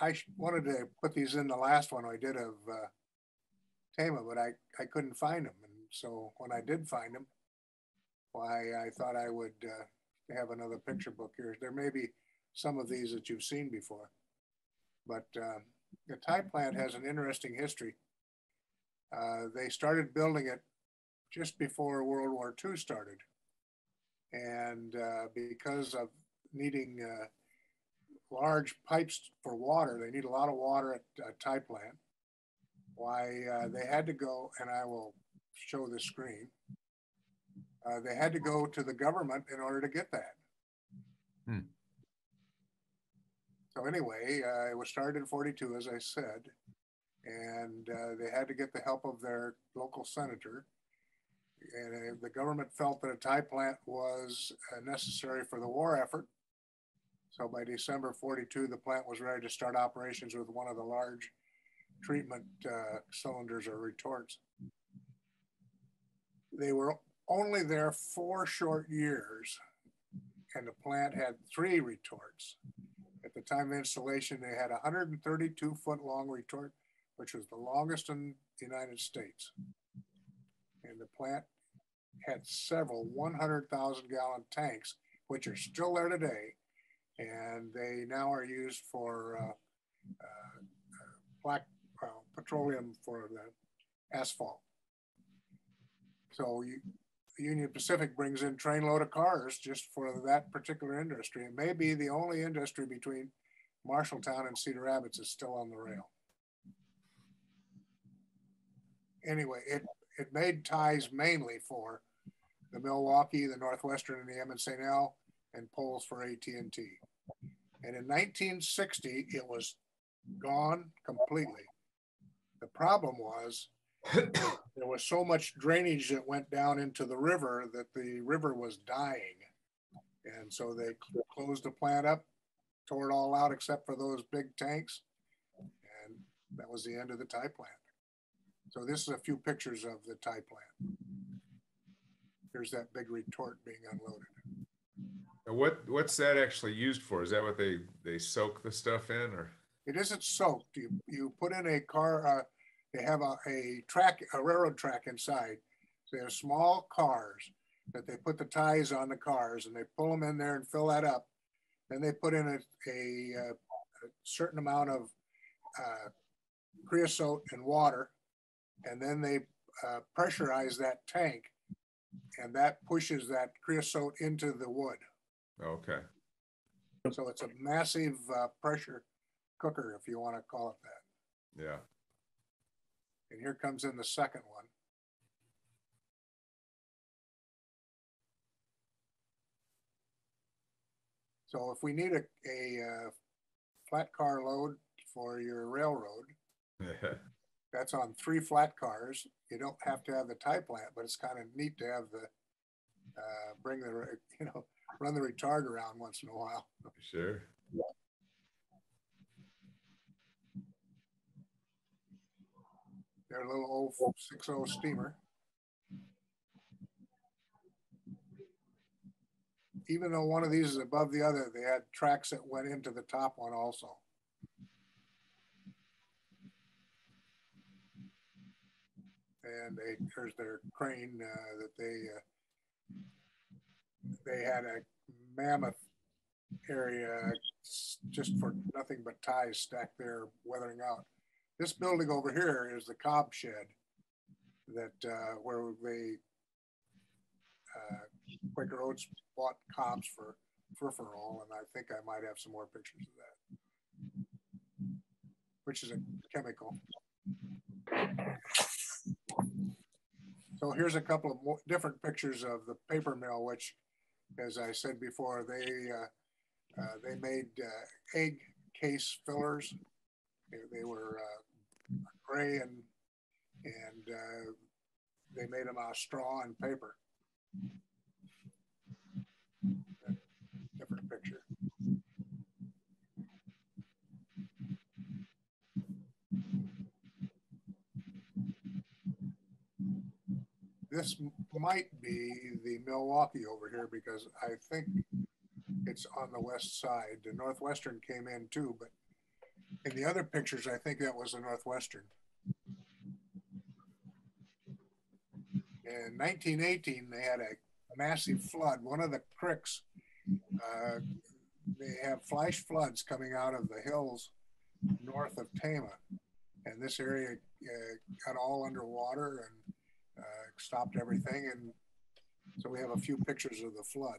I wanted to put these in the last one I did of uh, Tama, but I, I couldn't find them. And so when I did find them, why I thought I would uh, have another picture book here. There may be some of these that you've seen before, but uh, the tie plant has an interesting history. Uh, they started building it just before World War II started. And uh, because of needing uh, large pipes for water, they need a lot of water at a tie plant. Why uh, they had to go, and I will show the screen. Uh, they had to go to the government in order to get that. Hmm. So anyway, uh, it was started in 42, as I said, and uh, they had to get the help of their local senator. And uh, the government felt that a tie plant was uh, necessary for the war effort. So by December 42, the plant was ready to start operations with one of the large treatment uh, cylinders or retorts. They were only there four short years, and the plant had three retorts. At the time of installation, they had a 132 foot long retort, which was the longest in the United States. And the plant had several 100,000 gallon tanks, which are still there today. And they now are used for uh, uh, black uh, petroleum for the asphalt. So you, Union Pacific brings in trainload of cars just for that particular industry. It may be the only industry between Marshalltown and Cedar Rapids is still on the rail. Anyway, it, it made ties mainly for the Milwaukee, the Northwestern, and the M&St.L, and poles for AT&T. And in 1960, it was gone completely. The problem was there was so much drainage that went down into the river that the river was dying. And so they closed the plant up, tore it all out except for those big tanks. And that was the end of the tie plant. So this is a few pictures of the tie plant. Here's that big retort being unloaded. What what's that actually used for? Is that what they they soak the stuff in, or? It isn't soaked. You you put in a car. Uh, they have a, a track, a railroad track inside. So they have small cars that they put the ties on the cars and they pull them in there and fill that up. Then they put in a, a, a certain amount of uh, creosote and water, and then they uh, pressurize that tank, and that pushes that creosote into the wood. Okay. So it's a massive uh, pressure cooker, if you want to call it that. Yeah. And here comes in the second one. So if we need a, a uh, flat car load for your railroad, that's on three flat cars. You don't have to have the tie plant, but it's kind of neat to have the, uh, bring the, you know, run the retort around once in a while. Sure. their little old 60 steamer. Even though one of these is above the other, they had tracks that went into the top one also. And they, there's their crane uh, that they uh, they had a mammoth area just for nothing but ties stacked there, weathering out. This building over here is the cob shed that uh, where they uh, Quaker Oats bought cobs for furfural, and I think I might have some more pictures of that, which is a chemical. So here's a couple of different pictures of the paper mill, which, as I said before, they uh, uh they made uh, egg case fillers. They, they were uh, gray and and uh, they made them out of straw and paper. Different picture. This might be the Milwaukee over here because I think it's on the west side. The Northwestern came in too, but In the other pictures, I think that was the Northwestern. In nineteen eighteen, they had a massive flood. One of the creeks, uh, they have flash floods coming out of the hills north of Tama. And this area uh, got all underwater and uh, stopped everything. And so we have a few pictures of the flood.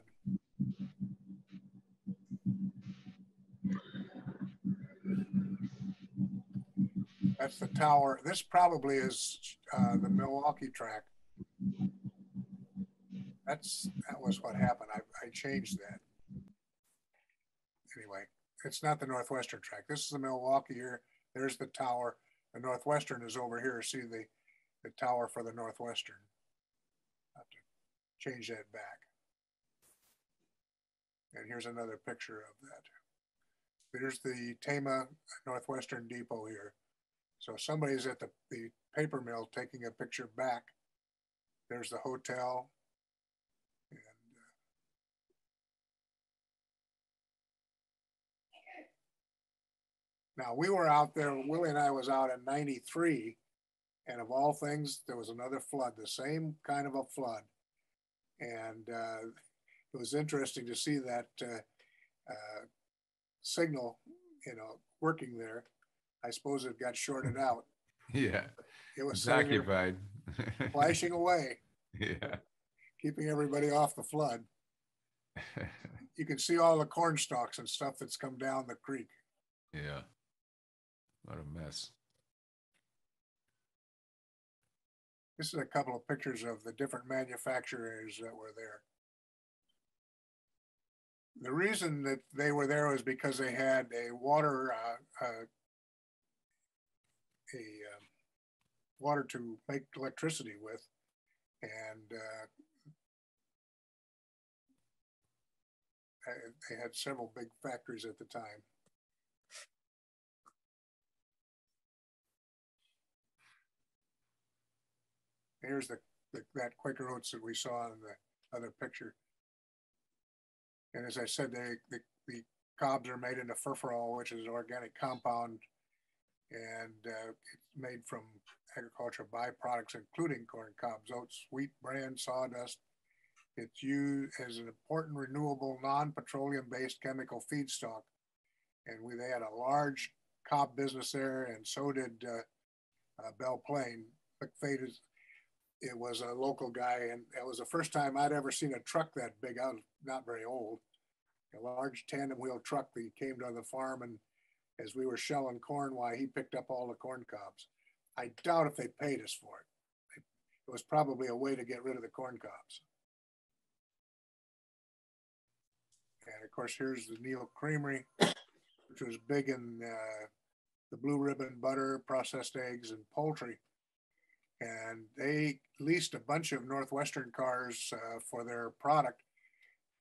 That's the tower. This probably is uh, the Milwaukee track. That's that was what happened. I, I changed that. Anyway, it's not the Northwestern track. This is the Milwaukee here. There's the tower. The Northwestern is over here. See the the tower for the Northwestern. Have to change that back. And here's another picture of that. There's the Tama Northwestern Depot here. So somebody's at the, the paper mill taking a picture back. There's the hotel. And, uh, now we were out there, Willie and I was out in 93 and of all things, there was another flood, the same kind of a flood. And uh, it was interesting to see that uh, uh, signal, you know, working there. I suppose it got shorted out. Yeah, It was occupied. flashing away, Yeah. keeping everybody off the flood. You can see all the corn stalks and stuff that's come down the creek. Yeah. What a mess. This is a couple of pictures of the different manufacturers that were there. The reason that they were there was because they had a water, uh, uh, a um, water to make electricity with, and uh, they- they had several big factories at the time. Here's the, the that Quaker Oats that we saw in the other picture. And as I said, they, the, the cobs are made into furfural, which is an organic compound. And uh, it's made from agricultural byproducts, including corn cobs, oats, wheat, bran, sawdust. It's used as an important renewable, non-petroleum based chemical feedstock. And we, they had a large cob business there, and so did uh, uh, Belle Plaine. McFate is, it was a local guy, and it was the first time I'd ever seen a truck that big. I was not very old. A large tandem wheel truck that came to the farm, and as we were shelling corn, why he picked up all the corn cobs. I doubt if they paid us for it. It, it was probably a way to get rid of the corn cobs. And of course, here's the Neil Creamery, which was big in uh, the blue ribbon butter, processed eggs, and poultry and they leased a bunch of Northwestern cars uh, for their product.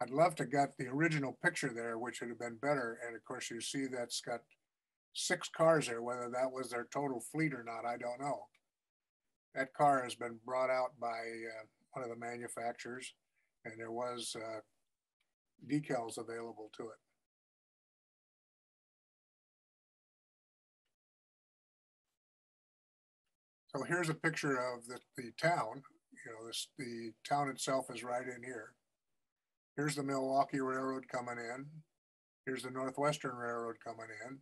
I'd love to get the original picture there, which would have been better. And of course, you see that's got six cars there. Whether that was their total fleet or not, I don't know. That car has been brought out by uh, one of the manufacturers, and there was uh, decals available to it. So here's a picture of the, the town, you know, this, the town itself is right in here. Here's the Milwaukee Railroad coming in. Here's the Northwestern Railroad coming in.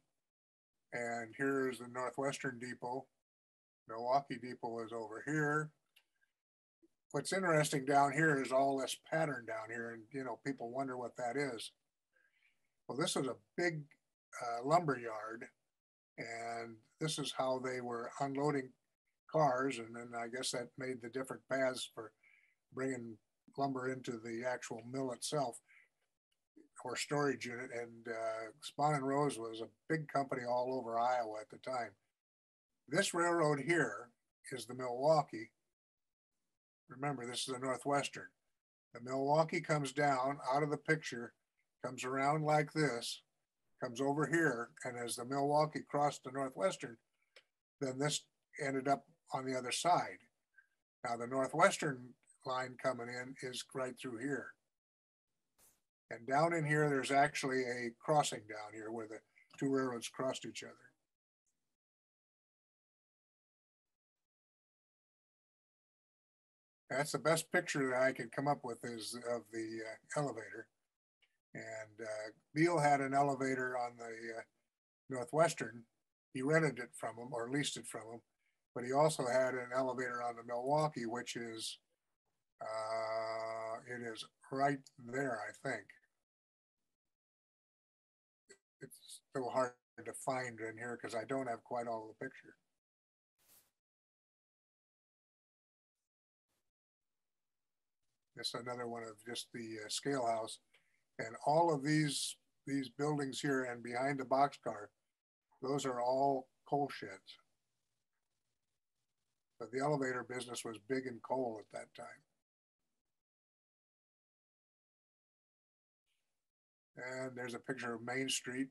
And here's the Northwestern Depot. Milwaukee Depot is over here. What's interesting down here is all this pattern down here and, you know, people wonder what that is. Well, this is a big uh, lumber yard and this is how they were unloading cars, and then I guess that made the different paths for bringing lumber into the actual mill itself or storage unit. And uh, Spahn and Rose was a big company all over Iowa at the time. This railroad here is the Milwaukee. Remember, this is the Northwestern. The Milwaukee comes down out of the picture, comes around like this, comes over here, and as the Milwaukee crossed the Northwestern, then this ended up on the other side. Now the Northwestern line coming in is right through here. And down in here, there's actually a crossing down here where the two railroads crossed each other. That's the best picture that I could come up with is of the uh, elevator. And uh, Beale had an elevator on the uh, Northwestern. He rented it from him or leased it from him but he also had an elevator on the Milwaukee, which is, uh, it is right there, I think. It's still hard to find in here because I don't have quite all the picture. It's another one of just the uh, scale house. And all of these, these buildings here and behind the boxcar, those are all coal sheds. But the elevator business was big in coal at that time. And there's a picture of Main Street.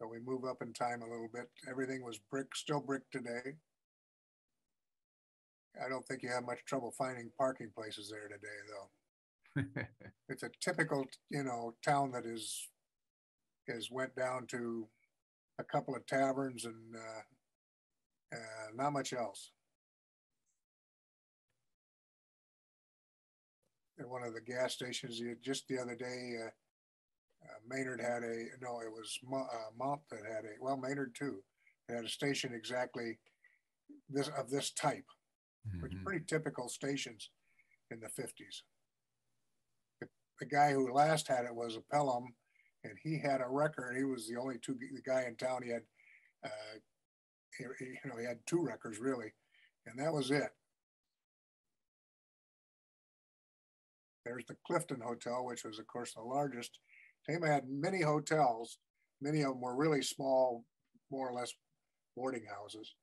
So we move up in time a little bit. Everything was brick, still brick today. I don't think you have much trouble finding parking places there today, though. It's a typical, you know, town that is, is went down to a couple of taverns and, uh, uh, not much else. At one of the gas stations, just the other day, uh, uh, Maynard had a, no, it was Mo- uh, Mont that had a, well, Maynard too, had a station exactly this, of this type, which Mhm. pretty typical stations in the fifties. The, the guy who last had it was a Pelham, and he had a record. He was the only two, the guy in town. He had, uh, he, you know, he had two records really, and that was it. There's the Clifton Hotel, which was of course the largest. Tama had many hotels. Many of them were really small, more or less boarding houses.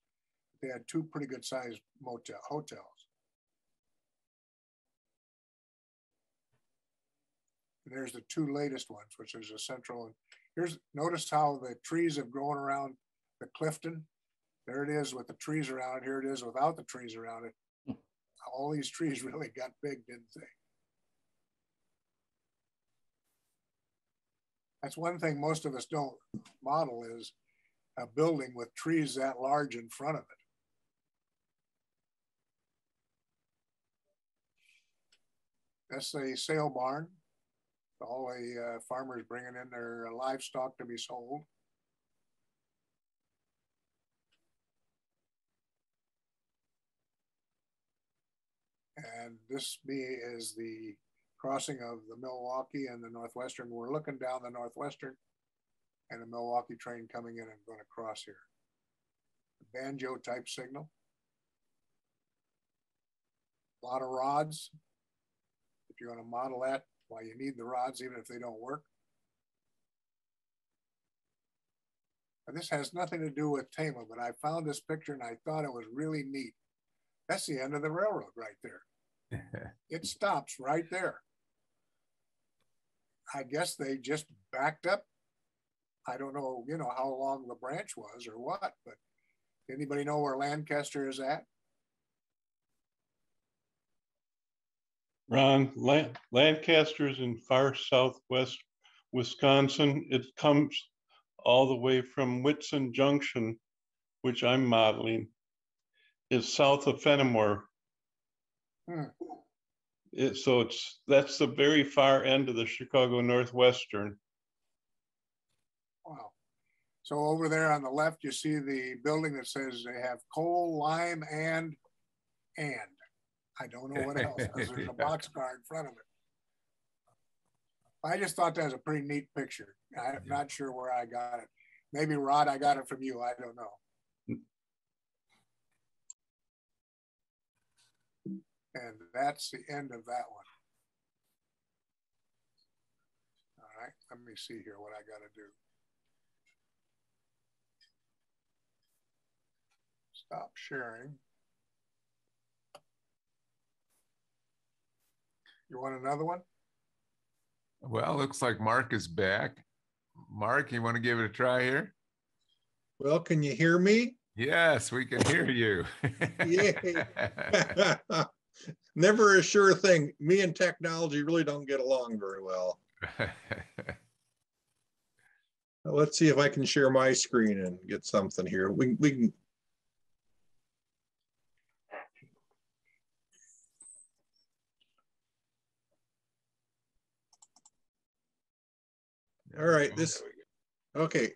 They had two pretty good sized motel, hotels. And there's the two latest ones, which is a central and here's, notice how the trees have grown around the Clifton. There it is with the trees around it. Here it is without the trees around it. Hmm. All these trees really got big, didn't they? That's one thing most of us don't model is a building with trees that large in front of it. That's a sale barn. All the uh, farmers bringing in their livestock to be sold. And this be is the crossing of the Milwaukee and the Northwestern. We're looking down the Northwestern and a Milwaukee train coming in and going to cross here. Banjo type signal. A lot of rods. If you're going to model that, why you need the rods, even if they don't work. And this has nothing to do with Tama, but I found this picture and I thought it was really neat. That's the end of the railroad right there. It stops right there. I guess they just backed up. I don't know, you know, how long the branch was or what, but anybody know where Lancaster is at? Ron, Lan- Lancaster's in far southwest Wisconsin. It comes all the way from Whitson Junction, which I'm modeling, is south of Fennimore. Hmm. It, so it's, that's the very far end of the Chicago Northwestern. Wow. So over there on the left, you see the building that says they have coal, lime, and, and. I don't know what else, because there's a box car in front of it. I just thought that was a pretty neat picture. I'm Yeah. not sure where I got it. Maybe Rod, I got it from you. I don't know. And that's the end of that one. All right, let me see here what I gotta do. Stop sharing. You want another one? Well, looks like Mark is back. Mark, you want to give it a try here? Well, can you hear me? Yes, we can hear you. Yay. Never a sure thing. Me and technology really don't get along very well. Let's see if I can share my screen and get something here. We, we can, All right, this- okay.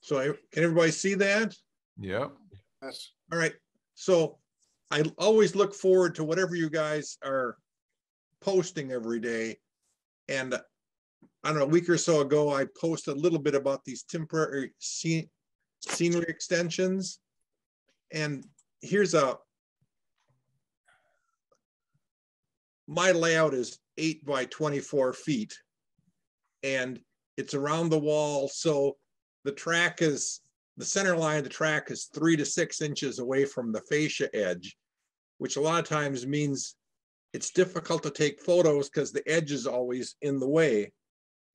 So I, can everybody see that? Yep. That's, All right, so I always look forward to whatever you guys are posting every day. And I don't know, a week or so ago, I posted a little bit about these temporary scene, scenery extensions. And here's a my layout is eight by twenty-four feet. And it's around the wall, so the track is the center line of the track is three to six inches away from the fascia edge, which a lot of times means it's difficult to take photos because the edge is always in the way.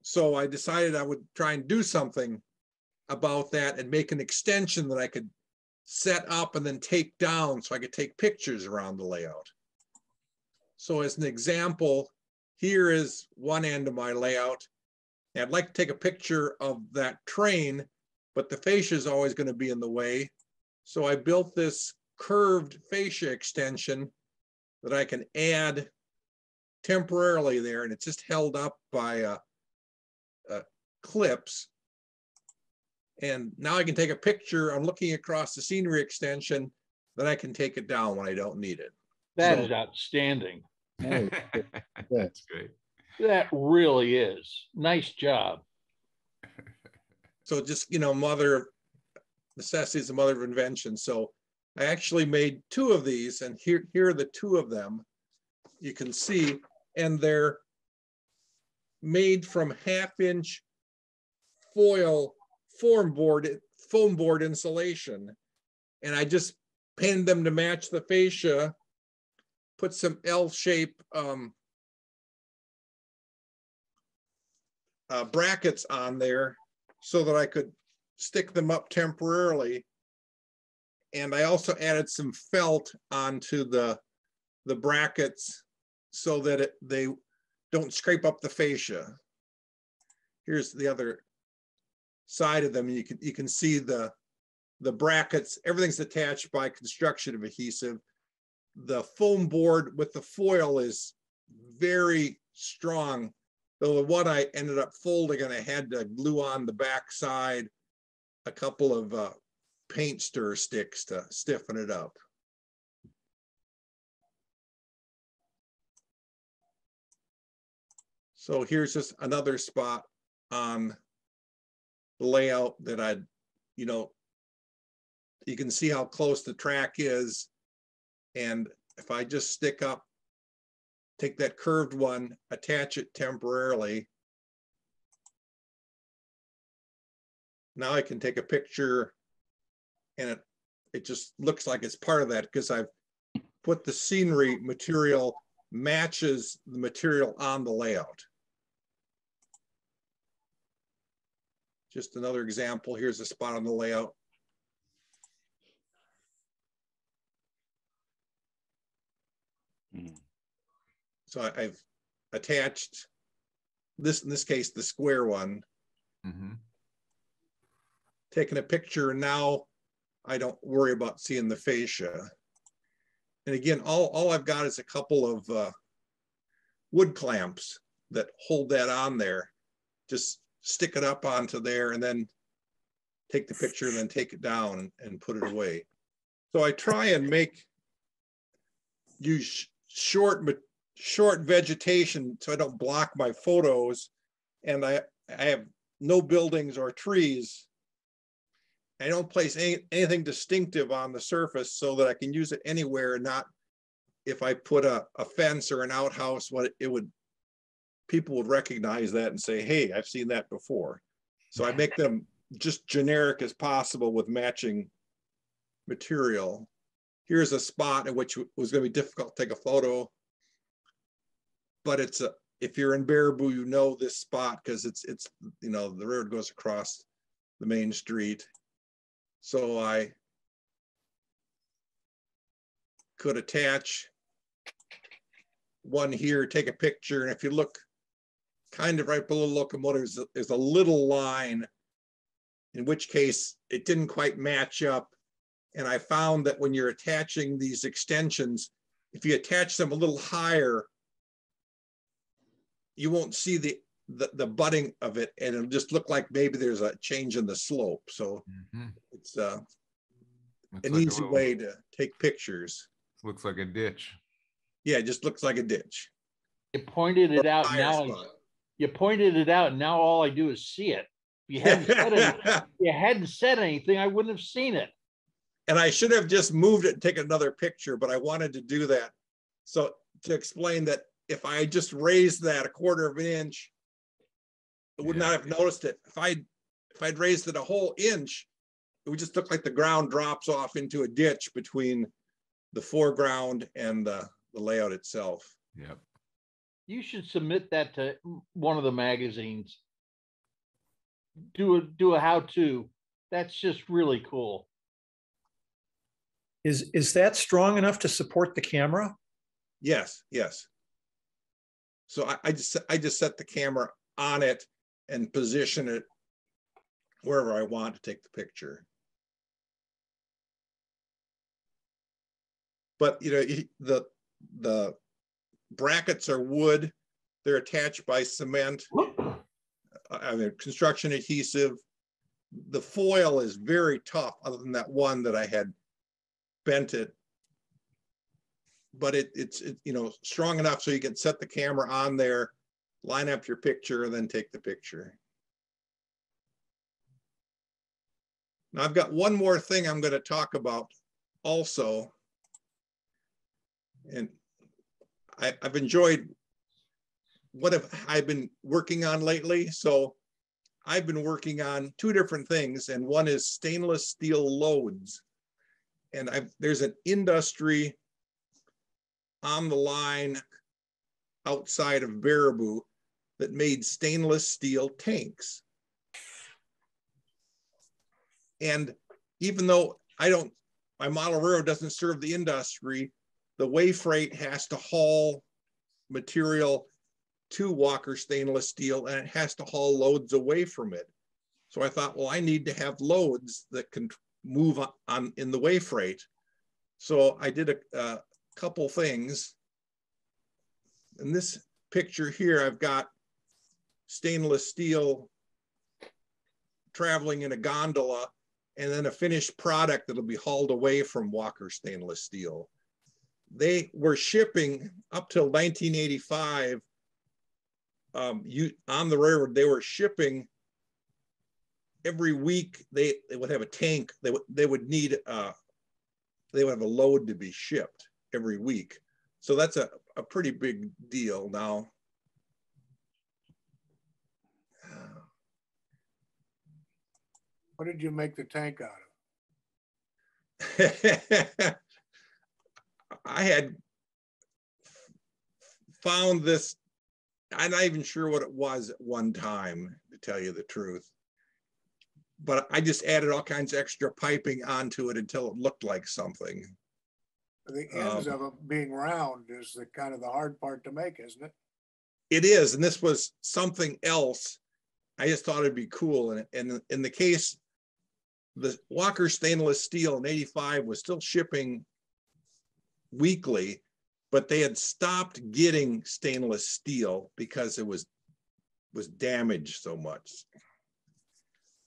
So I decided I would try and do something about that and make an extension that I could set up and then take down so I could take pictures around the layout. So as an example, here is one end of my layout. And I'd like to take a picture of that train but the fascia is always going to be in the way. So I built this curved fascia extension that I can add temporarily there, and it's just held up by uh, uh, clips. And now I can take a picture. I'm looking across the scenery extension, then I can take it down when I don't need it. That So- is outstanding. That's great. That really is. Nice job. So just, you know, mother, necessity is the mother of invention. So I actually made two of these and here, here are the two of them. You can see, and they're made from half inch foil form board, foam board insulation. And I just painted them to match the fascia, put some L shape um, uh, brackets on there so that I could stick them up temporarily. And I also added some felt onto the, the brackets so that it, they don't scrape up the fascia. Here's the other side of them. You can, you can see the, the brackets, everything's attached by construction of adhesive. The foam board with the foil is very strong Though the one I ended up folding and I had to glue on the back side a couple of uh, paint stir sticks to stiffen it up. So here's just another spot on the layout that I'd, you know, you can see how close the track is. And if I just stick up take that curved one, attach it temporarily. Now I can take a picture and it, it just looks like it's part of that because I've put the scenery material matches the material on the layout. Just another example. Here's a spot on the layout. Hmm. So I- I've attached this, in this case, the square one, Mm -hmm. taken a picture now I don't worry about seeing the fascia. And again, all, all I've got is a couple of uh, wood clamps that hold that on there. Just stick it up onto there and then take the picture and then take it down and put it away. So I try and make use short, short vegetation so I don't block my photos. And I, I have no buildings or trees. I don't place any, anything distinctive on the surface so that I can use it anywhere, not if I put a, a fence or an outhouse, what it would, people would recognize that and say, hey, I've seen that before. So I make them just generic as possible with matching material. Here's a spot in which it was gonna be difficult to take a photo. But it's a, if you're in Baraboo, you know this spot because it's, it's, you know, the road goes across the main street. So I could attach one here, take a picture, and if you look kind of right below the locomotive, is a- is a little line in which case it didn't quite match up. And I found that when you're attaching these extensions, if you attach them a little higher, you won't see the, the, the butting of it and it'll just look like maybe there's a change in the slope. So Mhm. it's uh, Looks an like easy little- way to take pictures. Looks like a ditch. Yeah, it just looks like a ditch. You pointed it out. Now, spot. you pointed it out. Now all I do is see it. If you hadn't said, any- if you hadn't said anything, I wouldn't have seen it. And I should have just moved it and taken another picture, but I wanted to do that. So to explain that if I just raised that a quarter of an inch, I would not Yeah. have noticed it. If I, if I'd raised it a whole inch, it would just look like the ground drops off into a ditch between the foreground and the, the layout itself. Yep. You should submit that to one of the magazines. Do a, do a how-to. That's just really cool. Is, is that strong enough to support the camera? Yes, yes. So I, I just, I just set the camera on it and position it wherever I want to take the picture. But, you know, the, the brackets are wood. They're attached by cement. I- mean, construction adhesive. The foil is very tough, other than that one that I had bent it but it, it's, it, you know, strong enough so you can set the camera on there, line up your picture and then take the picture. Now I've got one more thing I'm gonna talk about also. And I, I've enjoyed what have I've been working on lately. So I've been working on two different things and one is stainless steel loads. And I've, there's an industry on the line outside of Baraboo that made stainless steel tanks. And even though I don't, my model railroad doesn't serve the industry, the way freight has to haul material to Walker stainless steel and it has to haul loads away from it. So I thought, well, I need to have loads that can move on, in the way freight. So I did a, a couple things. In this picture here, I've got stainless steel traveling in a gondola and then a finished product that'll be hauled away from Walker stainless steel. They were shipping up till 1985 um, you on the railroad, they were shipping every week. They, they would have a tank. They would they would need uh, they would have a load to be shipped every week. So that's a, a pretty big deal now. What did you make the tank out of? I had found this, I'm not even sure what it was at one time, to tell you the truth. But I just added all kinds of extra piping onto it until it looked like something. The ends Um, of it being round is the kind of the hard part to make, isn't it? It is, and this was something else. I just thought it'd be cool. And, and in the case, the Walker stainless steel in 85 was still shipping weekly, but they had stopped getting stainless steel because it was was damaged so much.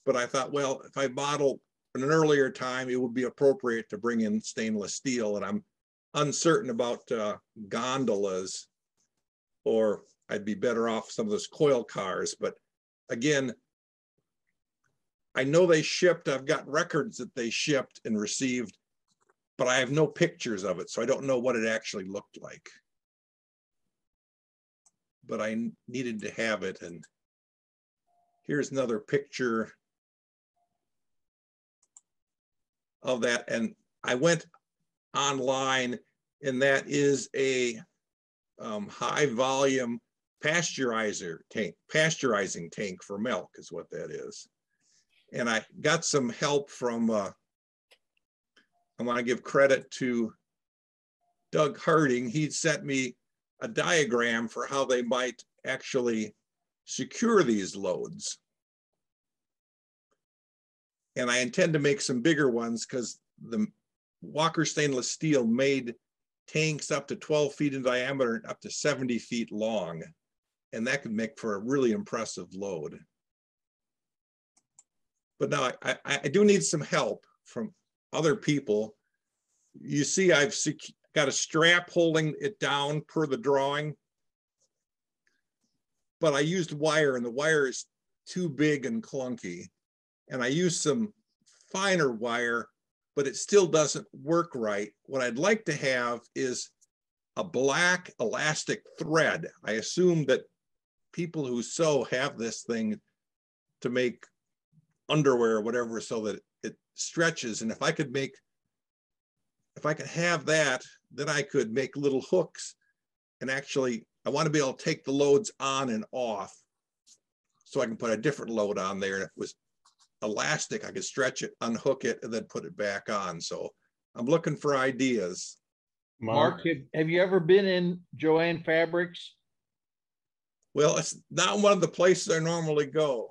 But I thought, well, if I model in an earlier time, it would be appropriate to bring in stainless steel. And I'm uncertain about uh, gondolas or I'd be better off some of those coil cars. But again, I know they shipped, I've got records that they shipped and received, but I have no pictures of it, so I don't know what it actually looked like. But I needed to have it and here's another picture of that. And I went online and that is a um, high volume pasteurizer tank, pasteurizing tank for milk is what that is. And I got some help from, uh, I want to give credit to Doug Harding. He sent me a diagram for how they might actually secure these loads. And I intend to make some bigger ones because the Walker stainless steel made tanks up to twelve feet in diameter and up to seventy feet long. And that could make for a really impressive load. But now I, I, I do need some help from other people. You see, I've got a strap holding it down per the drawing. But I used wire and the wire is too big and clunky. And I use some finer wire, but it still doesn't work right. What I'd like to have is a black elastic thread. I assume that people who sew have this thing to make underwear or whatever so that it stretches. And if I could make, if I could have that, then I could make little hooks and actually, I want to be able to take the loads on and off. So I can put a different load on there. And if it was elastic, I could stretch it, unhook it, and then put it back on. So I'm looking for ideas. Mark, have, have you ever been in Jo-Ann Fabrics? Well, it's not one of the places I normally go.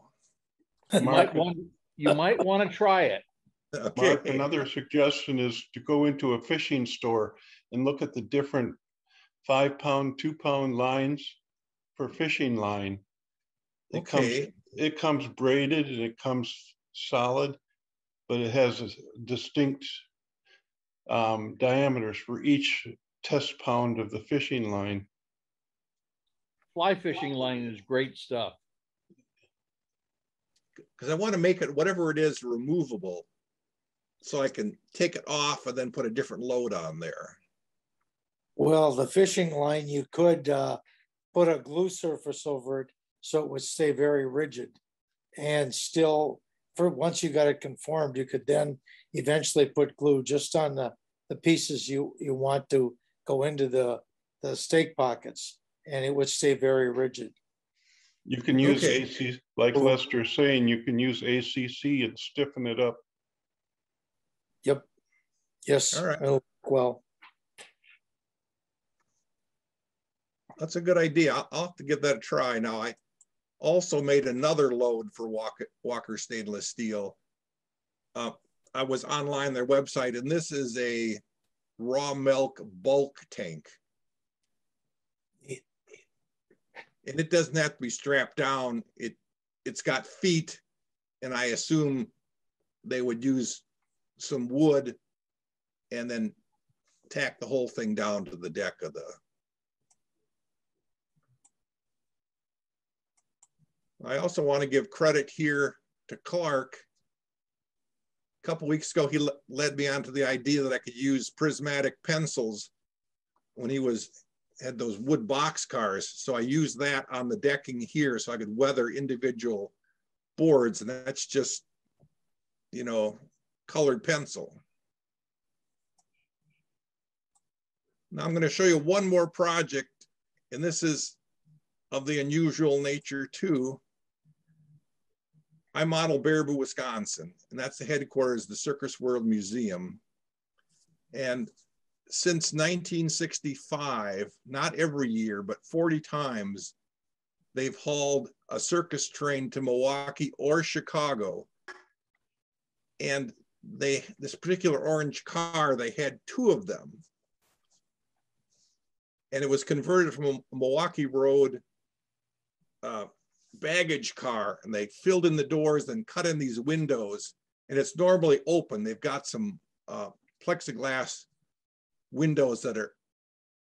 You Mark, might want, you might want to try it. Okay. Mark, another suggestion is to go into a fishing store and look at the different five pound, two pound lines for fishing line. It comes, Okay. it comes braided and it comes solid, but it has a distinct um, diameters for each test pound of the fishing line. Fly fishing line is great stuff. because I want to make it whatever it is removable. So I can take it off and then put a different load on there. Well, the fishing line, you could uh, put a glue surface over it so it would stay very rigid. And still, for once you got it conformed, you could then eventually put glue just on the, the pieces you, you want to go into the, the stake pockets and it would stay very rigid. You can use Okay. AC, like Lester's saying, you can use ACC and stiffen it up. Yep. Yes. All right. it'll work Well, That's a good idea. I'll, I'll have to give that a try. Now, I also made another load for Walker, Walker Stainless Steel. Uh, I was online their website, and this is a raw milk bulk tank. And it doesn't have to be strapped down. It it's got feet, and I assume they would use some wood and then tack the whole thing down to the deck of the I also want to give credit here to Clark. A couple weeks ago, he led me onto the idea that I could use Prismacolor pencils when he was had those wood box cars. So I used that on the decking here so I could weather individual boards, and that's just, you know, colored pencil. Now I'm going to show you one more project, and this is of the unusual nature too. I model Baraboo, Wisconsin, and that's the headquarters of the Circus World Museum. And since 1965, not every year, but 40 times, they've hauled a circus train to Milwaukee or Chicago. And they, this particular orange car, they had two of them. And it was converted from a Milwaukee Road uh, baggage car and they filled in the doors and cut in these windows and it's normally open. They've got some uh, plexiglass windows that are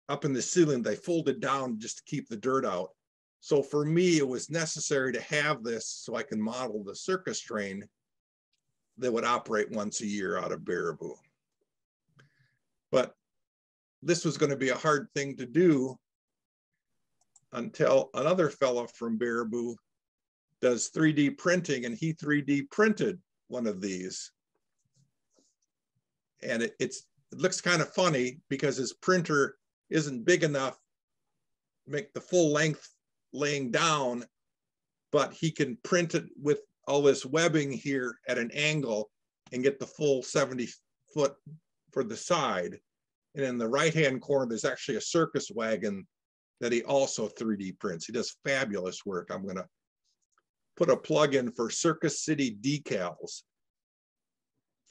up in the ceiling. They folded down just to keep the dirt out. So for me, it was necessary to have this so I can model the circus train that would operate once a year out of Baraboo. But this was going to be a hard thing to do until another fellow from Baraboo does 3D printing and he 3D printed one of these. And it, it's, it looks kind of funny because his printer isn't big enough to make the full length laying down, but he can print it with all this webbing here at an angle and get the full 70 foot for the side. And in the right-hand corner, there's actually a circus wagon that he also 3D prints. He does fabulous work. I'm gonna put a plug in for Circus City decals.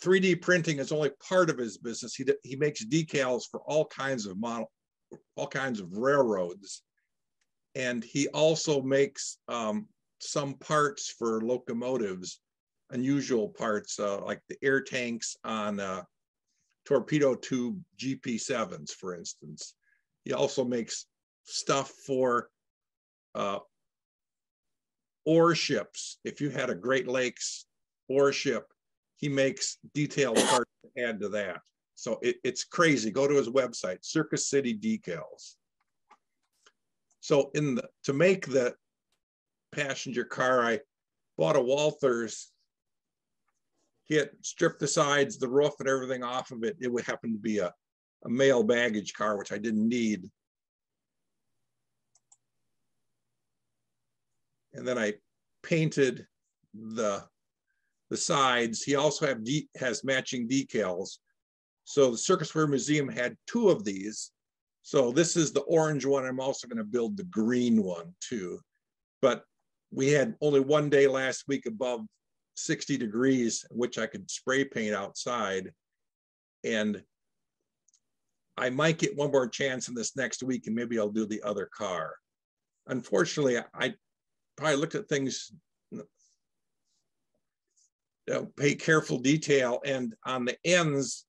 3D printing is only part of his business. He, he makes decals for all kinds of model, all kinds of railroads. And he also makes um, some parts for locomotives, unusual parts, uh, like the air tanks on uh, torpedo tube GP7s, for instance. He also makes stuff for uh, ore ships. If you had a Great Lakes ore ship, he makes detailed parts to add to that. So it, it's crazy. Go to his website, Circus City Decals. So in the to make the passenger car, I bought a Walthers kit, stripped the sides, the roof, and everything off of it. It would happen to be a, a mail baggage car, which I didn't need. And then I painted the the sides. He also have has matching decals. So the Circus Fair Museum had two of these. So this is the orange one. I'm also going to build the green one too. But we had only one day last week above 60 degrees, which I could spray paint outside. And I might get one more chance in this next week and maybe I'll do the other car. Unfortunately, I probably looked at things you know, pay careful detail and on the ends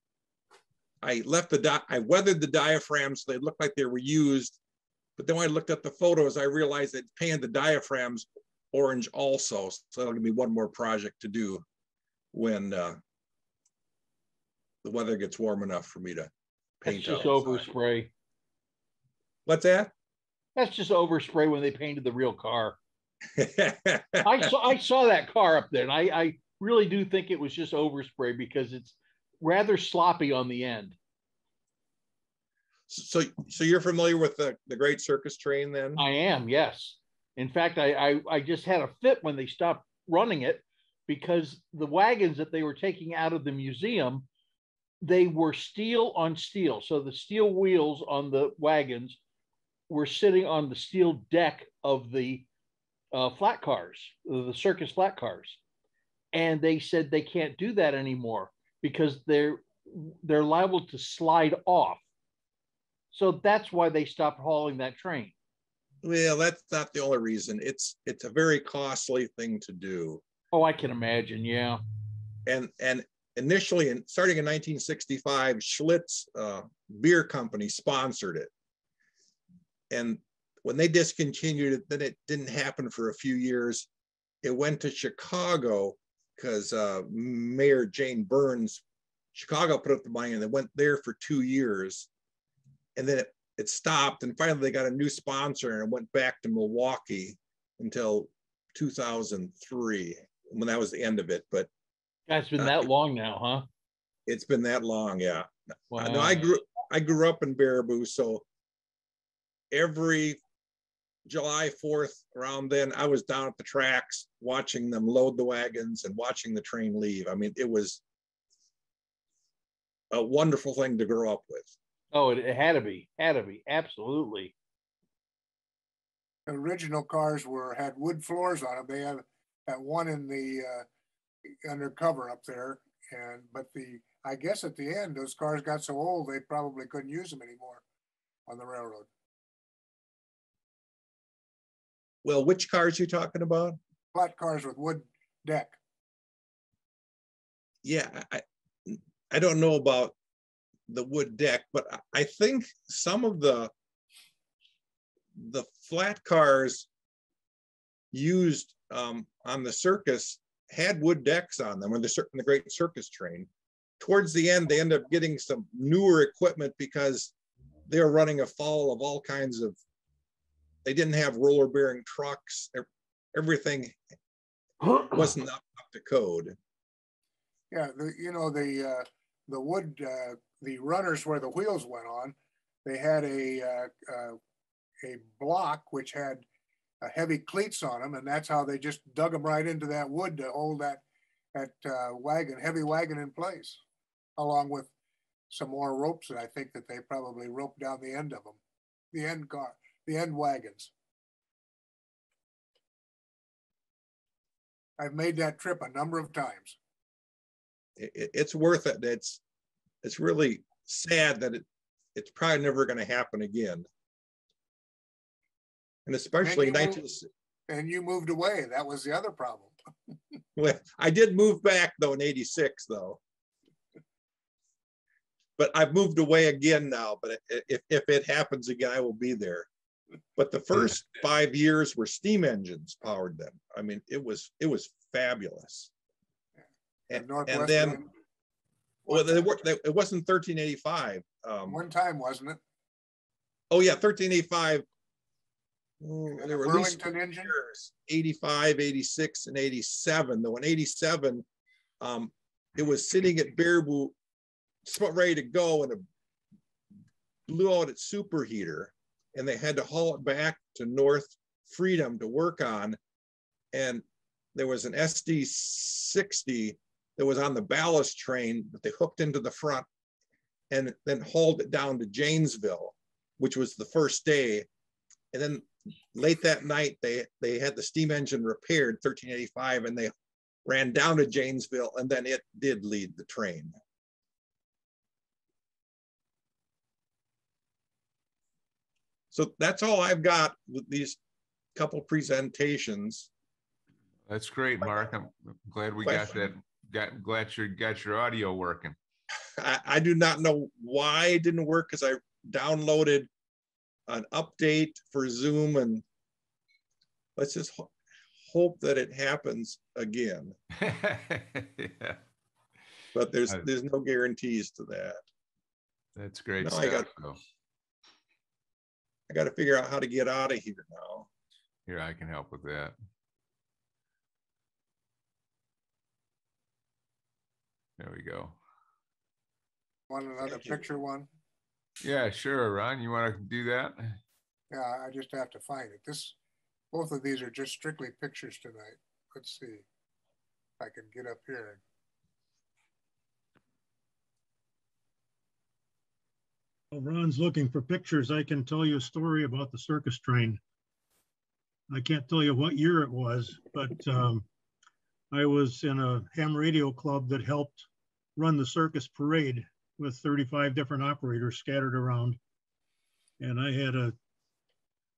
I left the I weathered the diaphragms so they looked like they were used but then when I looked at the photos I realized that painted the diaphragms orange also so that'll give me one more project to do when uh, the weather gets warm enough for me to That's paint just outside. overspray. What's that? That's just overspray when they painted the real car. I saw I saw that car up there, and I, I really do think it was just overspray because it's rather sloppy on the end. so so you're familiar with the, the great circus train then? I am, yes. In fact, I, I I just had a fit when they stopped running it because the wagons that they were taking out of the museum, they were steel on steel. So the steel wheels on the wagons were sitting on the steel deck of the uh, flat cars, the circus flat cars, and they said they can't do that anymore because they're they're liable to slide off. So that's why they stopped hauling that train. Well, that's not the only reason. It's it's a very costly thing to do. Oh, I can imagine. Yeah. And and initially, in starting in 1965, Schlitz uh, Beer Company sponsored it. And when they discontinued it, then it didn't happen for a few years. It went to Chicago because uh, Mayor Jane Burns, Chicago put up the money and they went there for two years. And then it, it stopped and finally they got a new sponsor and it went back to Milwaukee until 2003 when that was the end of it. But it's been Uh, that long now, huh? it's been that long, yeah. Wow. No, I grew I grew up in Baraboo, so every July 4th around then, I was down at the tracks watching them load the wagons and watching the train leave. I mean, it was a wonderful thing to grow up with. Oh, it, it had to be, had to be, absolutely. The original cars were, had wood floors on them. They had that one in the, uh, undercover up there. And, but the, I guess at the end, those cars got so old, they probably couldn't use them anymore on the railroad. Well, which cars you talking about? Flat cars with wood deck. Yeah, I, I- don't know about the wood deck, but I- think some of the the flat cars used um, on the circus had wood decks on them, or the cir- the Great Circus Train. Towards the end, they end up getting some newer equipment because they're running afoul of all kinds of. They didn't have roller bearing trucks. Everything wasn't up, up to code. Yeah, the, you know, the, uh, the wood, uh, the runners where the wheels went on, they had a, uh, uh, a block which had uh, heavy cleats on them, and that's how they just dug them right into that wood to hold that, that, uh, wagon, heavy wagon in place, along with some more ropes that I think that they probably roped down the end of them, the end car, the end wagons. I've made that trip a number of times. it, it- it's worth it. It's, it's really sad that it, it's probably never gonna happen again. And especially you know- nineteen, And you moved away. That was the other problem. well, I did move back though in eighty-six though. But I've moved away again now, but if, if it happens again, I will be there. But the first five years were steam engines powered them. I mean, it was, it was fabulous. And, and then, well, they were, they- it wasn't thirteen eighty-five. Um, One time, wasn't it? oh yeah, thirteen eighty-five. And There were Burlington engine? years, 85, 86, and 87. Though in 87, um, it was sitting at Baraboo, just about ready to go, and it blew out its superheater, and they had to haul it back to North Freedom to work on. And there was an SD 60 that was on the ballast train that they hooked into the front and then hauled it down to Janesville, which was the first day. And then late that night, they, they had the steam engine repaired, 1385, and they ran down to Janesville, and then it did lead the train. So that's all I've got with these couple presentations. That's great, Mark. I'm glad we got that, got, glad you got your audio working. I, I do not know why it didn't work because I downloaded an update for Zoom and let's just ho- hope that it happens again. Yeah, But there's there's no guarantees to that. That's great No, I got- stuff. though. I got to figure out how to get out of here now. Here, I can help with that. There we go. Want another Thank you. picture one? Yeah, sure, Ron, you want to do that? Yeah, I just have to find it. This, both of these are just strictly pictures tonight. Let's see. If I can get up here. While Ron's looking for pictures, I can tell you a story about the circus train. I can't tell you what year it was, but um, I was in a ham radio club that helped run the circus parade with 35 different operators scattered around. And I had a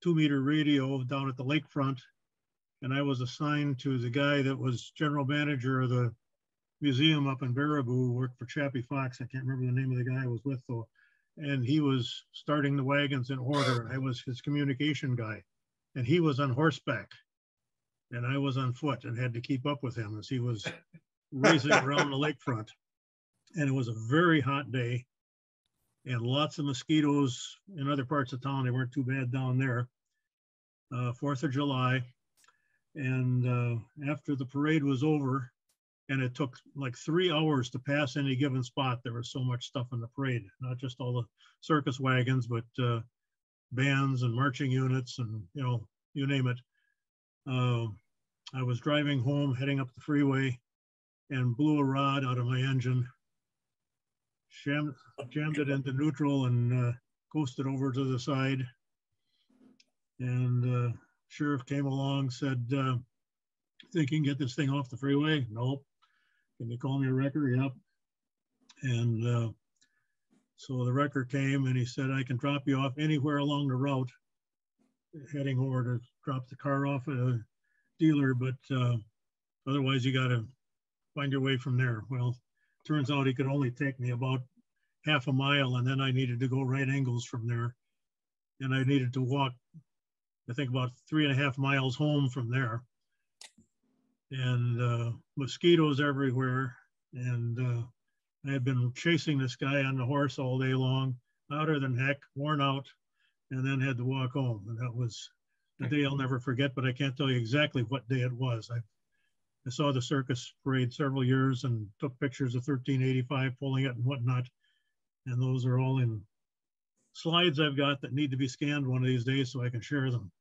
two meter radio down at the lakefront. And I was assigned to the guy that was general manager of the museum up in Baraboo, worked for Chappie Fox. I can't remember the name of the guy I was with though and he was starting the wagons in order. I was his communication guy, and he was on horseback, and I was on foot and had to keep up with him as he was racing around the lakefront. And it was a very hot day, and lots of mosquitoes in other parts of town. They weren't too bad down there. Uh, Fourth of July, and uh, after the parade was over, and it took like three hours to pass any given spot. There was so much stuff in the parade, not just all the circus wagons, but uh, bands and marching units and, you know, you name it. Uh, I was driving home, heading up the freeway and blew a rod out of my engine. Jammed, jammed it into neutral and uh, coasted over to the side. And uh, sheriff came along, said, uh, think you can get this thing off the freeway? Nope. Can you call me a wrecker? Yep. And uh, so the wrecker came and he said, I can drop you off anywhere along the route, heading over to drop the car off at a dealer, but uh, otherwise you got to find your way from there. Well, turns out he could only take me about half a mile and then I needed to go right angles from there. And I needed to walk, I think about three and a half miles home from there and uh, mosquitoes everywhere. And uh, I had been chasing this guy on the horse all day long, hotter than heck, worn out, and then had to walk home. And that was a day I'll never forget, but I can't tell you exactly what day it was. I, I saw the circus parade several years and took pictures of 1385 pulling it and whatnot. And those are all in slides I've got that need to be scanned one of these days so I can share them.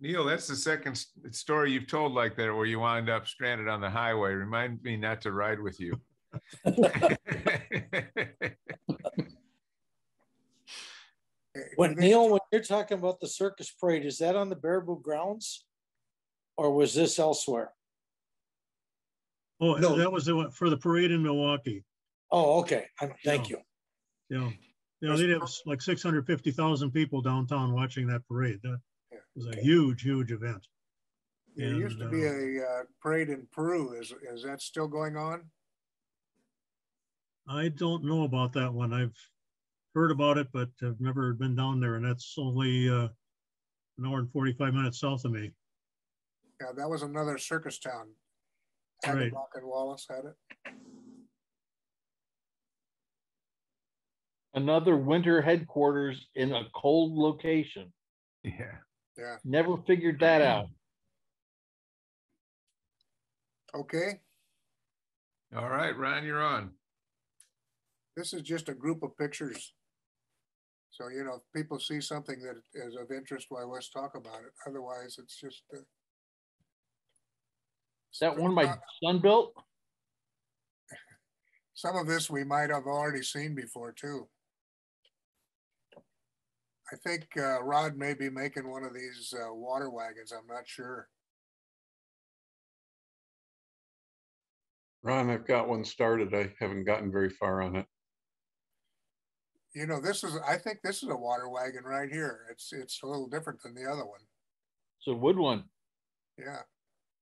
Neil, that's the second story you've told like that where you wind up stranded on the highway. Remind me not to ride with you. When Neil, when you're talking about the circus parade, is that on the Baraboo grounds? Or was this elsewhere? Oh, No. that was the one for the parade in Milwaukee. Oh, okay. I'm- Thank No. you. Yeah. You know, they'd have like six hundred fifty thousand people downtown watching that parade. That Yeah. was a huge, huge event. There used to be And, a uh, parade in Peru. Is, is that still going on? I don't know about that one. I've heard about it, but I've never been down there and that's only uh, an hour and forty-five minutes south of me. Yeah, that was another circus town. Right. Hagenbeck and Wallace had it. Another winter headquarters in a cold location. Yeah. Yeah, Never figured that out. okay. All right, Ron, you're on. This is just a group of pictures. So, you know, if people see something that is of interest, why let's talk about it. Otherwise, it's just. uh, Is that one of my son built? Some of this we might have already seen before too. I think uh, Rod may be making one of these uh, water wagons. I'm not sure. Ron, I've got one started. I haven't gotten very far on it. You know, this is, I think this is a water wagon right here. It's, it's a little different than the other one. It's a wood one. Yeah.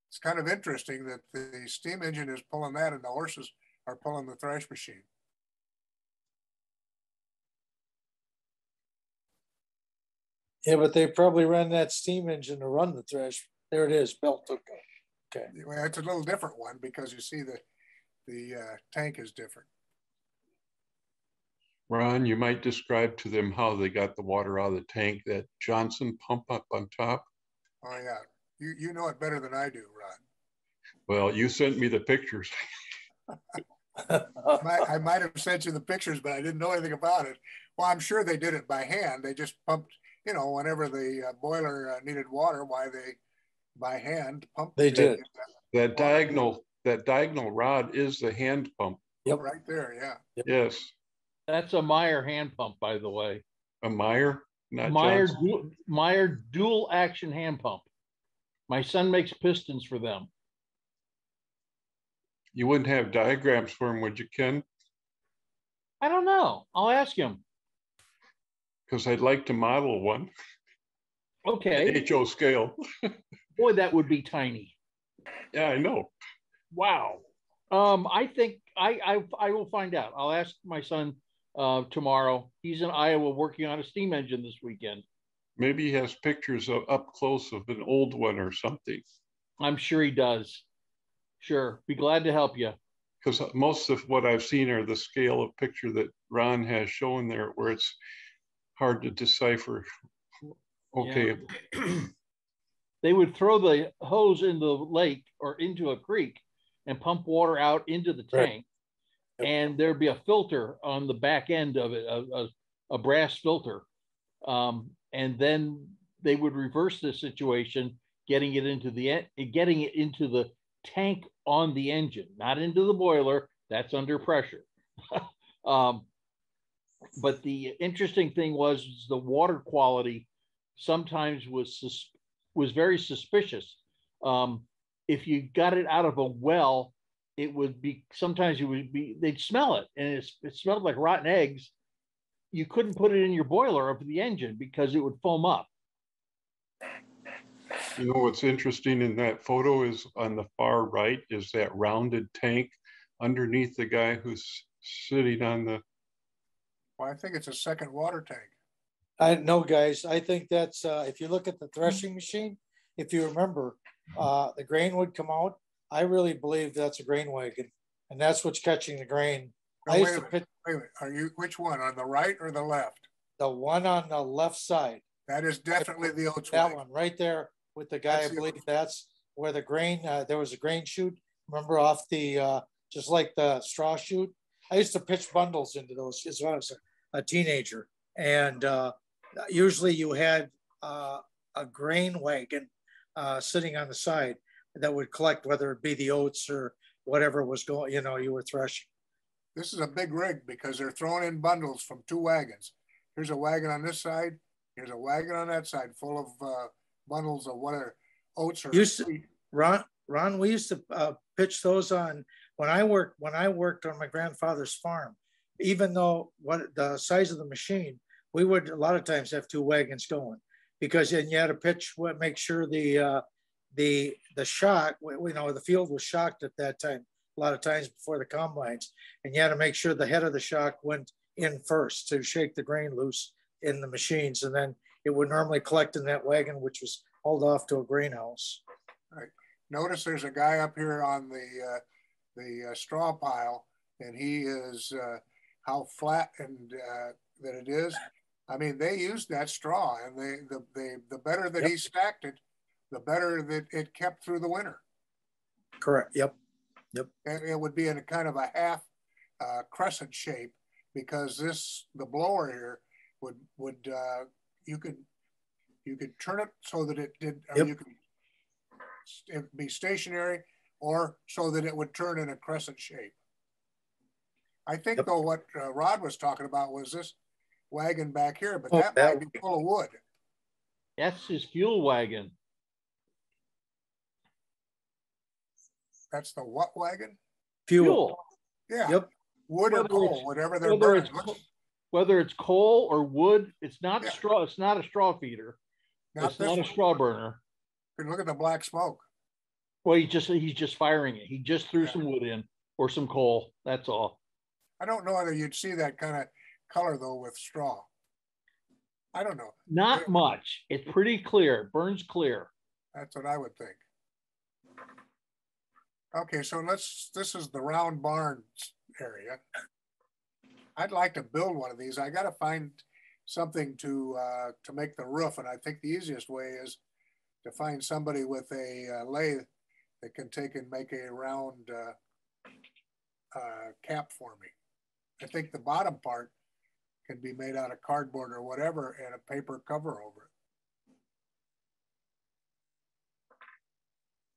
It's kind of interesting that the steam engine is pulling that and the horses are pulling the thresh machine. Yeah, but they probably ran that steam engine to run the thresh. There it is, built. Okay. Well, it's a little different one because you see the, the uh, tank is different. Ron, you might describe to them how they got the water out of the tank, that Johnson pump up on top. Oh, yeah. You, you know it better than I do, Ron. Well, you sent me the pictures. I might, I might have sent you the pictures, but I didn't know anything about it. Well, I'm sure they did it by hand. They just pumped, you know, whenever the uh, boiler uh, needed water, why they by hand pumped. They did. That diagonal, that diagonal rod is the hand pump. Yep. Right there, yeah. Yes, That's a Meyer hand pump, by the way. a Meyer, not Meyer, du- Meyer dual action hand pump. My son makes pistons for them. You wouldn't have diagrams for him, would you, Ken? I don't know. I'll ask him. Because I'd like to model one, Okay. HO scale. Boy, that would be tiny. Yeah, I know. Wow. Um, I think I, I I will find out. I'll ask my son uh tomorrow. He's in Iowa working on a steam engine this weekend. Maybe he has pictures of up close of an old one or something. I'm sure he does. Sure. Be glad to help you. Because most of what I've seen are the scale of picture that Ron has shown there, where it's hard to decipher. Okay, They would throw the hose in the lake or into a creek and pump water out into the Right. tank. And there'd be a filter on the back end of it, a, a, a brass filter. Um, and then they would reverse the situation, getting it into the getting it into the tank on the engine, not into the boiler. That's under pressure. um, but the interesting thing was the water quality sometimes was sus- was very suspicious. Um, if you got it out of a well, it would be sometimes you would be they'd smell it and it's, it smelled like rotten eggs. You couldn't put it in your boiler of the engine because it would foam up. you know what's interesting in that photo is on the far right is that rounded tank underneath the guy who's sitting on the, Well, I think it's a second water tank. I know, guys, I think that's, uh, if you look at the threshing machine, if you remember, uh, the grain would come out. I really believe that's a grain wagon and that's what's catching the grain. No, I wait used to minute, pit wait a minute. Are you, which one, on the right or the left? the one on the left side, That is definitely the old that one right there with the guy, I That's the- believe that's where the grain, uh, there was a grain chute. Remember off the, uh, just like the straw chute? I used to pitch bundles into those as when I was a- teenager. And, uh, usually you had, uh, a grain wagon, uh, sitting on the side that would collect whether it be the oats or whatever was going, you know, you were threshing. This is a big rig because they're throwing in bundles from two wagons. Here's a wagon on this side. Here's a wagon on that side full of uh, bundles of whatever oats or used wheat. Ron, Ron, we used to uh, pitch those on when I worked when I worked on my grandfather's farm. Even though what the size of the machine, we would a lot of times have two wagons going because then you had to pitch what make sure the uh, the the shock. You know, the field was shocked at that time a lot of times before the combines, and you had to make sure the head of the shock went in first to shake the grain loose in the machines, and then it would normally collect in that wagon, which was hauled off to a greenhouse. Right. Notice there's a guy up here on the uh, the uh, straw pile, and he is uh, how flat and uh, that it is. I mean, they used that straw, and they the the, the better that Yep. he stacked it, the better that it kept through the winter. Correct. Yep. And it would be in a kind of a half uh, crescent shape because this the blower here would would uh, you could you could turn it so that it did or Yep. you could it be stationary or so that it would turn in a crescent shape. I think Yep. though what uh, Rod was talking about was this wagon back here, but Oh, that that might be full of wood. That's his fuel wagon. That's the what wagon? Fuel. Fuel. Yeah. Yep. Wood or coal, whatever they're Whether burning. it's, whether it's coal or wood, it's not Yeah. straw, it's not a straw feeder. Not It's this not a straw burner. Look at the black smoke. Well, he just, he's just firing it. He just threw Yeah. some wood in or some coal. That's all. I don't know whether you'd see that kind of color though with straw. I don't know. Not much. It's pretty clear, It burns clear. That's what I would think. Okay, so let's, this is the round barn area. I'd like to build one of these. I gotta find something to, uh, to make the roof, and I think the easiest way is to find somebody with a uh, lathe that can take and make a round, uh, uh, cap for me. I think the bottom part can be made out of cardboard or whatever and a paper cover over it.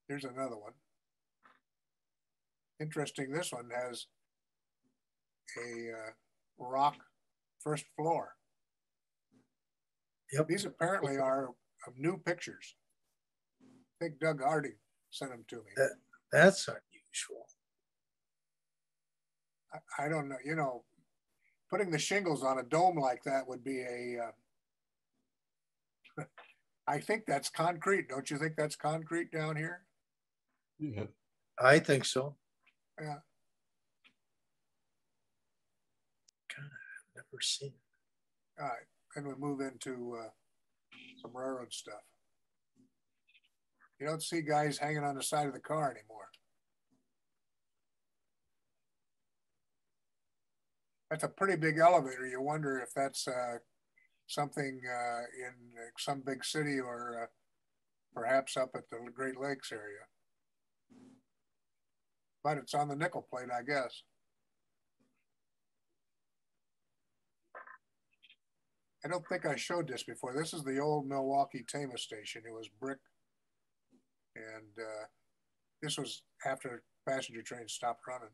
Here's another one. Interesting, this one has a uh, rock first floor. Yep. These apparently are of new pictures. I think Doug Harding sent them to me. Uh, That's unusual. I, I don't know, you know, putting the shingles on a dome like that would be a, uh, I think that's concrete. Don't you think that's concrete down here? Yeah. I think so. Yeah. God, I've never seen. It. All right, And we move into uh, some railroad stuff. You don't see guys hanging on the side of the car anymore. That's a pretty big elevator. You wonder if that's uh, something uh, in uh, some big city or uh, perhaps up at the Great Lakes area. But it's on the nickel plate, I guess. I don't think I showed this before. This is the old Milwaukee Tama station. It was brick. And uh, this was after passenger trains stopped running.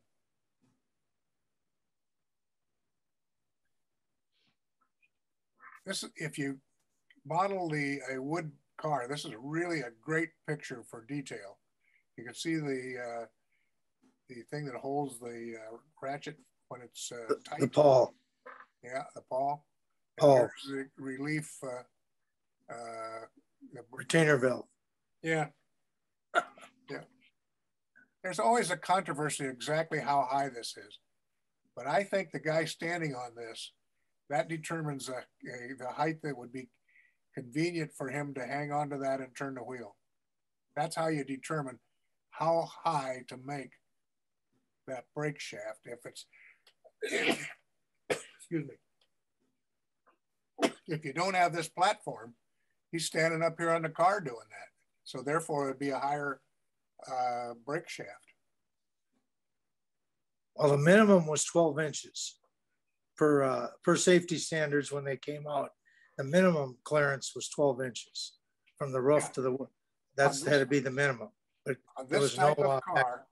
This, if you model the a wood car, this is really a great picture for detail. You can see the uh, the thing that holds the uh, ratchet when it's uh, tight. the Pawl. Yeah, the Pawl. here's the relief. Uh, uh, the, Retainer valve. yeah. yeah. There's always a controversy exactly how high this is. But I think the guy standing on this, that determines uh, uh, the height that would be convenient for him to hang onto that and turn the wheel. That's how you determine how high to make that brake shaft. If it's, excuse me. If you don't have this platform, he's standing up here on the car doing that. So therefore it'd be a higher uh, brake shaft. Well, the minimum was 12 inches for uh, for safety standards when they came out. The minimum clearance was 12 inches from the roof Yeah. to the. That's On had to be the minimum. On There this was no, type of car,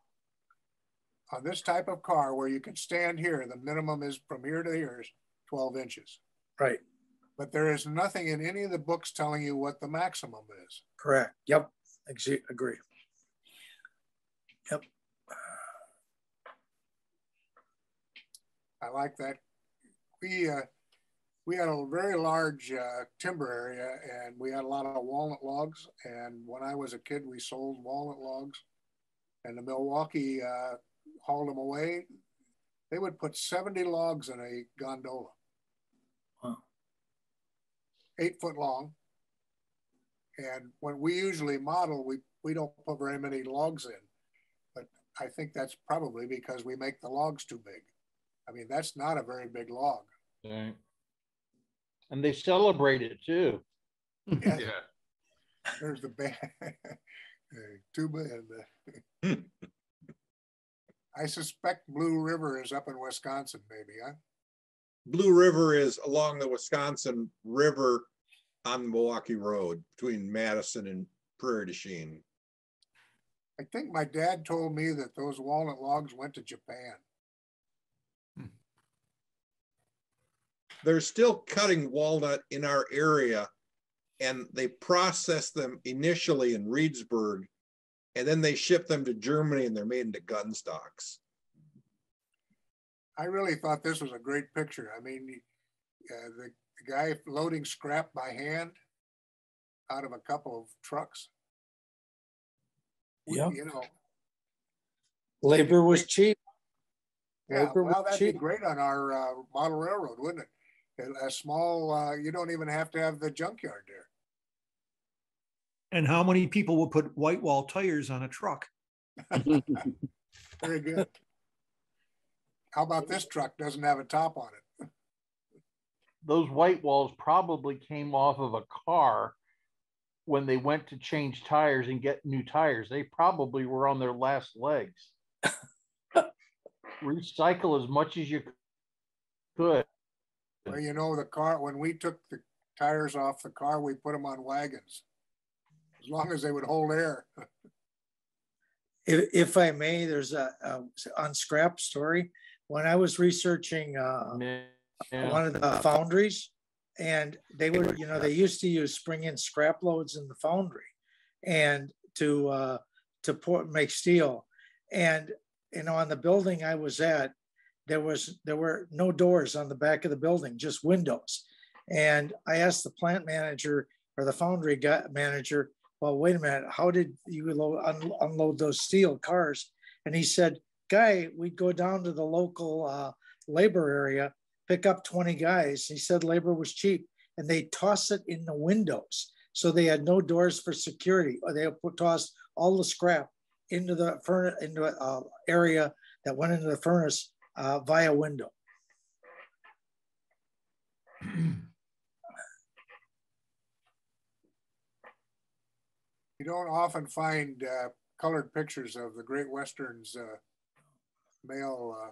on this type of car where you can stand here, the minimum is from here to here is 12 inches. Right. But there is nothing in any of the books telling you what the maximum is. Correct. Yep. Exe- Agree. Yep. I like that. We, uh, we had a very large uh, timber area and we had a lot of walnut logs. And when I was a kid, we sold walnut logs and the Milwaukee uh, hauled them away. They would put 70 logs in a gondola. Wow. Eight foot long. And when we usually model, we, we don't put very many logs in. But I think that's probably because we make the logs too big. I mean, that's not a very big log. Right. And they celebrate it too. Yeah, Yeah. there's the band. Tuba and the. I suspect Blue River is up in Wisconsin, maybe, huh? Blue River is along the Wisconsin River on the Milwaukee Road between Madison and Prairie du Chien. I think my dad told me that those walnut logs went to Japan. They're still cutting walnut in our area and they process them initially in Reedsburg and then they ship them to Germany and they're made into gun stocks. I really thought this was a great picture. I mean, uh, the, the guy loading scrap by hand out of a couple of trucks. Yeah. You know, Labor was cheap. yeah, Labor was well, that'd be cheap. great on our uh, model railroad, wouldn't it? A- A small, uh, you don't even have to have the junkyard there. And how many people will put white wall tires on a truck? Very good. How about this truck doesn't have a top on it? Those white walls probably came off of a car when they went to change tires and get new tires. They probably were on their last legs. Recycle as much as you could. Well, you know, the car, when we took the tires off the car, we put them on wagons. As long as they would hold air. If, if I may, there's a, a on scrap story. When I was researching uh, Yeah. one of the foundries, and they were, you know, they used to use spring-in scrap loads in the foundry, and to uh, to pour make steel, and you know, on the building I was at, there was there were no doors on the back of the building, just windows, and I asked the plant manager or the foundry manager, well, wait a minute, how did you load, un- unload those steel cars? And he said, guy, we'd go down to the local uh, labor area, pick up 20 guys. He said labor was cheap and they toss it in the windows. So they had no doors for security or they tossed all the scrap into the furnace, into an uh, area that went into the furnace uh, via window. You don't often find uh, colored pictures of the Great Western's uh, mail uh,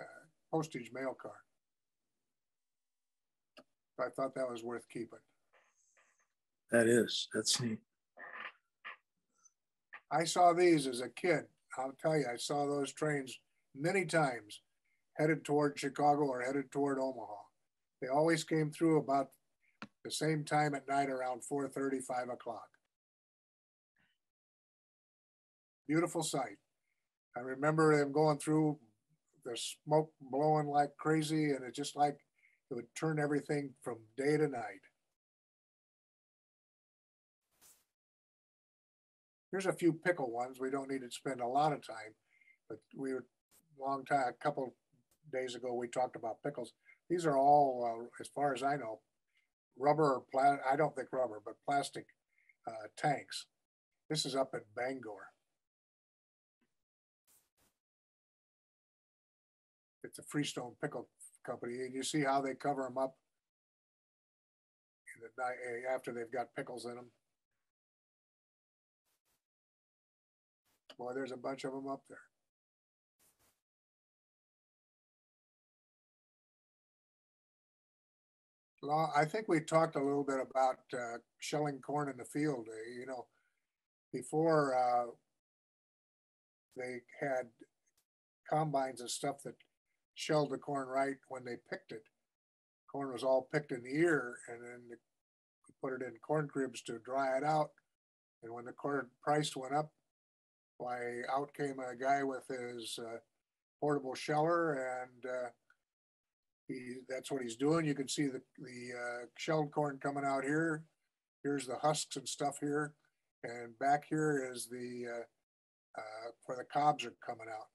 uh, postage mail car. I thought that was worth keeping. That is, that's neat. I saw these as a kid. I'll tell you, I saw those trains many times headed toward Chicago or headed toward Omaha. They always came through about the same time at night around 4:30, 5 o'clock. Beautiful sight. I remember them going through the smoke blowing like crazy and it just like it would turn everything from day to night. Here's a few pickle ones. We don't need to spend a lot of time, but we were long time, a couple days ago, we talked about pickles. These are all, uh, as far as I know, rubber or I don't think rubber, but plastic uh, tanks. This is up at Bangor. It's a Freestone Pickle Company, and you see how they cover them up the eh, after they've got pickles in them. Boy, there's a bunch of them up there. Well, I think we talked a little bit about uh, shelling corn in the field. Uh, you know, before uh, they had combines and stuff that shelled the corn right when they picked it. Corn was all picked in the ear, and then we put it in corn cribs to dry it out. And when the corn price went up, why out came a guy with his uh, portable sheller and uh, he, that's what he's doing. You can see the, the uh, shelled corn coming out here. Here's the husks and stuff here. And back here is the, uh, uh, where the cobs are coming out.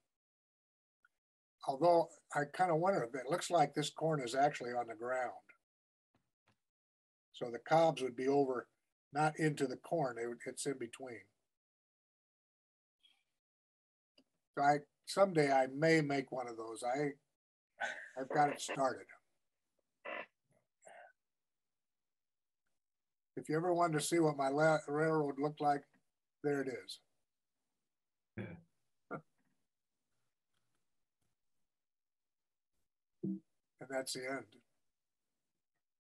Although I kind of wonder, it looks like this corn is actually on the ground. So the cobs would be over, not into the corn, it it's in between. I, someday I may make one of those. I, I've got it started. If you ever wanted to see what my la- railroad looked like, there it is. Yeah. And that's the end.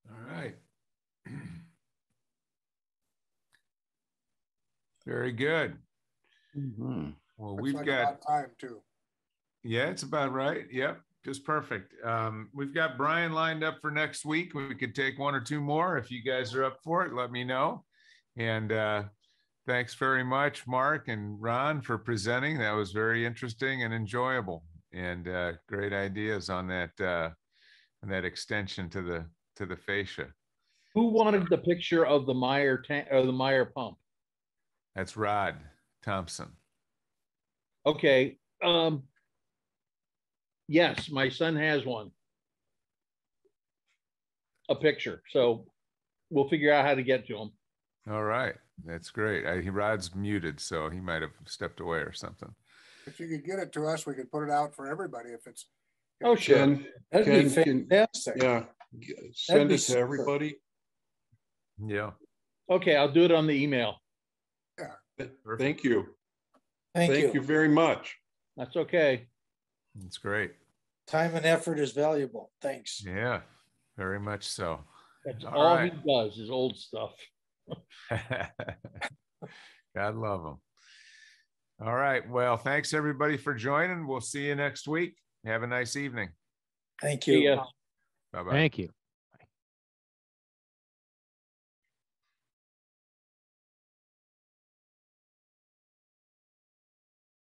All right. Very good. Mm-hmm. Well, Looks we've like got, Time too. yeah, it's about right. Yep, just perfect. Um, we've got Brian lined up for next week. We could take one or two more. If you guys are up for it, let me know. And uh, thanks very much, Mark and Ron, for presenting. That was very interesting and enjoyable, and uh, great ideas on that uh, on that extension to the to the fascia. Who wanted the picture of the Meyer tank or the Meyer pump? That's Rod Thompson. Okay, um. Yes, my son has one. A picture, so we'll figure out how to get to him. All right, that's great. I, he Rod's muted, so he might have stepped away or something. If you could get it to us, we could put it out for everybody if it's. if Oh, it's- sure. Ken, That'd be Ken, can- fantastic. yeah, send be it to super. everybody. Yeah, Okay, I'll do it on the email. Yeah. Thank you. Thank Thank you you. very much. That's okay. That's great. Time and effort is valuable. Thanks. Yeah, very much so. That's All all he does is old stuff. God love him. All right. Well, thanks everybody for joining. We'll see you next week. Have a nice evening. Thank you. Bye bye. Thank you.